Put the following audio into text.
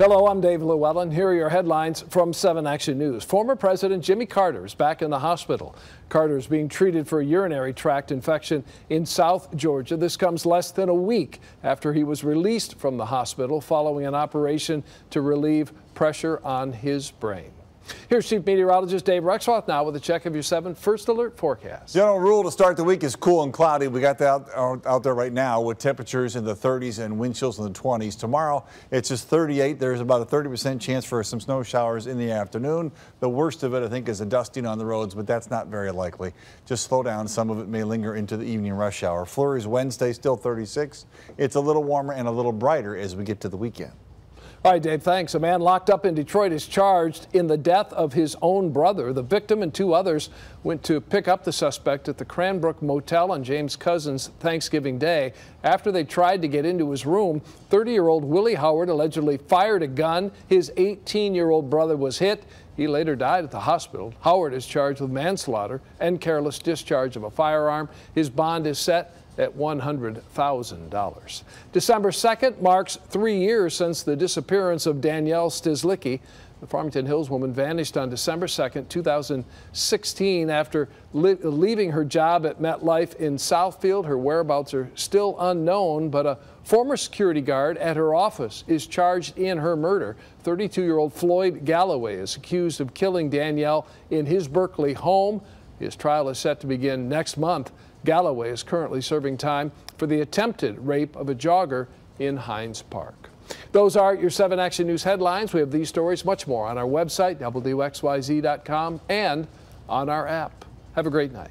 Hello, I'm Dave LewAllen. Here are your headlines from 7 Action News. Former President Jimmy Carter is back in the hospital. Carter is being treated for a urinary tract infection in South Georgia. This comes less than a week after he was released from the hospital following an operation to relieve pressure on his brain. Here's Chief Meteorologist Dave Rexroth now with a check of your 7 First Alert forecast. General rule to start the week is cool and cloudy. We got that out, out there right now with temperatures in the 30s and wind chills in the 20s. Tomorrow it's just 38. There's about a 30% chance for some snow showers in the afternoon. The worst of it I think is a dusting on the roads, but that's not very likely. Just slow down. Some of it may linger into the evening rush hour. Flurries Wednesday still 36. It's a little warmer and a little brighter as we get to the weekend. All right, Dave, thanks. A man locked up in Detroit is charged in the death of his own brother. The victim and two others went to pick up the suspect at the Cranbrook Motel on James Couzens Thanksgiving Day. After they tried to get into his room, 30-year-old Willie Howard allegedly fired a gun. His 18-year-old brother was hit. He later died at the hospital. Howard is charged with manslaughter and careless discharge of a firearm. His bond is set at $100,000. December 2nd marks three years since the disappearance of Danielle Stislicki. The Farmington Hills woman vanished on December 2nd, 2016 after leaving her job at MetLife in Southfield. Her whereabouts are still unknown, but a former security guard at her office is charged in her murder. 32-year-old Floyd Galloway is accused of killing Danielle in his Berkley home. His trial is set to begin next month. Galloway is currently serving time for the attempted rape of a jogger in Hines Park. Those are your 7 Action News headlines. We have these stories, much more on our website, WXYZ.com, and on our app. Have a great night.